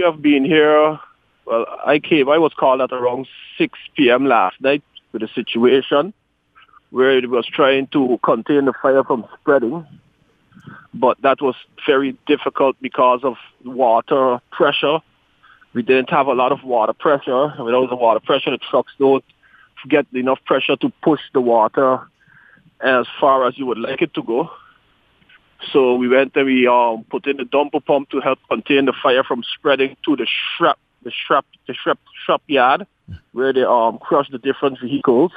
we have been here. Well, I came. I was called at around 6 p.m. last night with a situation where it was trying to contain the fire from spreading, but that was very difficult because of water pressure. We didn't have a lot of water pressure. Without the water pressure, the trucks don't get enough pressure to push the water as far as you would like it to go. So we went and we um, put in the dumper pump to help contain the fire from spreading to the shrap, the shrap, the shrap, shrap yard where they um, crush the different vehicles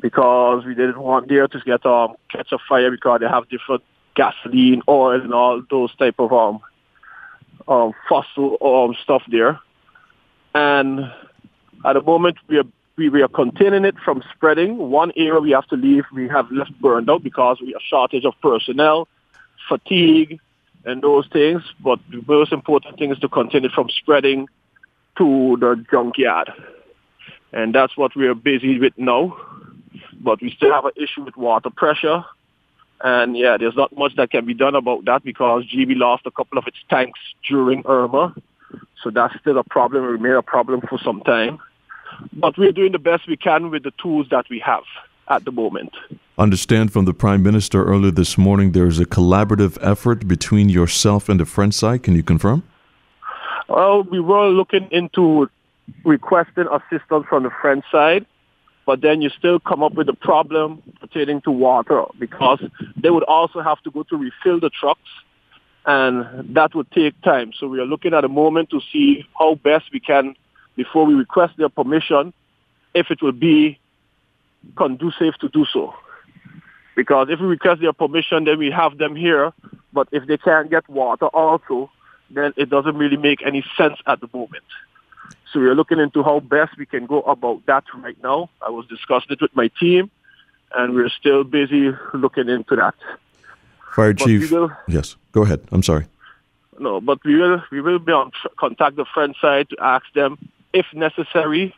because we didn't want there to get um, catch a fire because they have different gasoline, oil, and all those type of um, um, fossil um, stuff there. And at the moment, we are we, we are containing it from spreading. One area we have to leave, we have left burned out because we have shortage of personnel, fatigue, and those things. But the most important thing is to contain it from spreading to the junkyard. And that's what we are busy with now. But we still have an issue with water pressure. And yeah, there's not much that can be done about that because GB lost a couple of its tanks during Irma. So that's still a problem. Remain a problem for some time. But we're doing the best we can with the tools that we have at the moment. Understand from the Prime Minister earlier this morning there is a collaborative effort between yourself and the French side. Can you confirm? Well, we were looking into requesting assistance from the French side, but then you still come up with a problem pertaining to water because they would also have to go to refill the trucks and that would take time. So we are looking at a moment to see how best we can before we request their permission if it will be conducive to do so. Because if we request their permission, then we have them here. But if they can't get water also, then it doesn't really make any sense at the moment. So we are looking into how best we can go about that right now. I was discussing it with my team, and we're still busy looking into that. Fire but Chief. Will, yes, go ahead. I'm sorry. No, but we will we will be on contact the French side to ask them if necessary,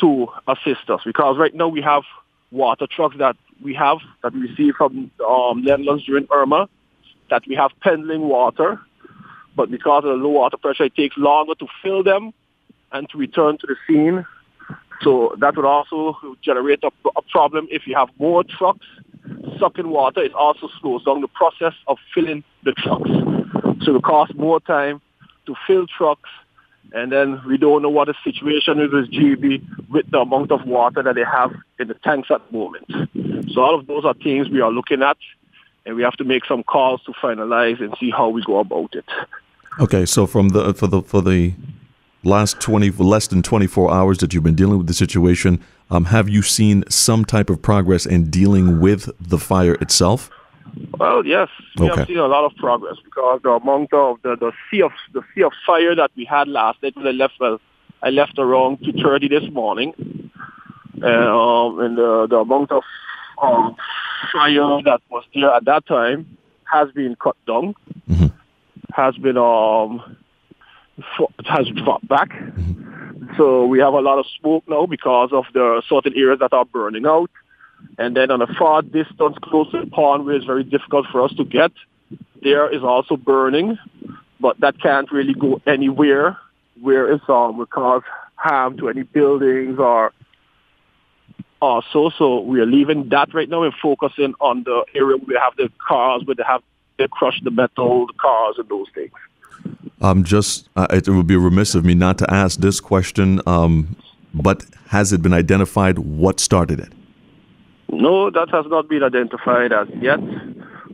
to assist us. Because right now we have water trucks that we have that we receive from um, Netherlands during Irma that we have pendling water. But because of the low water pressure, it takes longer to fill them and to return to the scene. So that would also generate a, a problem if you have more trucks sucking water. It also slows down the process of filling the trucks. So it costs more time to fill trucks and then we don't know what the situation is with GB with the amount of water that they have in the tanks at the moment. So all of those are things we are looking at, and we have to make some calls to finalize and see how we go about it. Okay, so from the for the for the last twenty less than twenty four hours that you've been dealing with the situation, um, have you seen some type of progress in dealing with the fire itself? Well, yes, we okay. have seen a lot of progress because the amount of the, the sea of the sea of fire that we had last night when I left. Well, I left around two thirty this morning, and, um, and the, the amount of um, fire that was there at that time has been cut down, mm-hmm. has been um, has dropped back. Mm-hmm. So we have a lot of smoke now because of the certain areas that are burning out. And then on a far distance close to the pond where it's very difficult for us to get, there is also burning, but that can't really go anywhere where it's um, will cause harm to any buildings or also. So we are leaving that right now and focusing on the area where we have the cars, where they have they crush the metal, the cars, and those things. Um, just uh, it would be remiss of me not to ask this question. Um, but has it been identified what started it? No, that has not been identified as yet.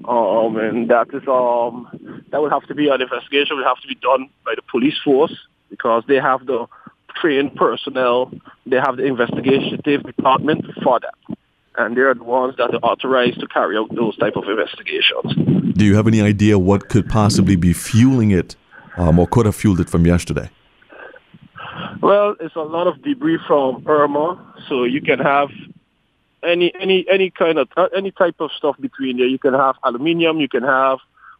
Um, and that is um, that will have to be an investigation. Will have to be done by the police force because they have the trained personnel. They have the investigative department for that, and they're the ones that are authorized to carry out those type of investigations. Do you have any idea what could possibly be fueling it, um, or could have fueled it from yesterday? Well, it's a lot of debris from Irma, so you can have any any any kind of uh, any type of stuff between there. You can have aluminium, you can have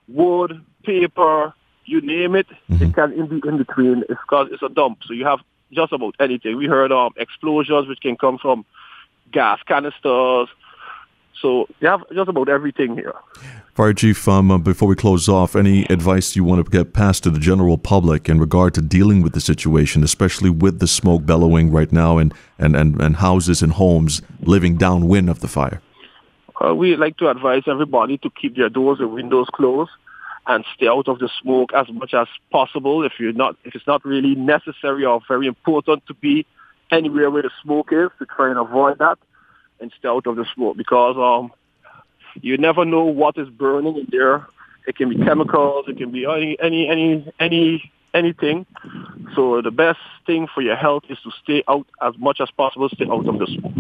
wood, paper, you name it. Mm-hmm. It can in, be in between. It's called it's a dump. So you have just about anything. We heard um explosions which can come from gas canisters, So you have just about everything here. Fire Chief, um, uh, before we close off, any advice you want to get passed to the general public in regard to dealing with the situation, especially with the smoke bellowing right now and, and, and, and houses and homes living downwind of the fire? Uh, we like to advise everybody to keep their doors and windows closed and stay out of the smoke as much as possible. If you're not, if it's not really necessary or very important to be anywhere where the smoke is, to try and avoid that stay out of the smoke because um, you never know what is burning in there. It can be chemicals. It can be any any any any anything. So the best thing for your health is to stay out as much as possible. Stay out of the smoke.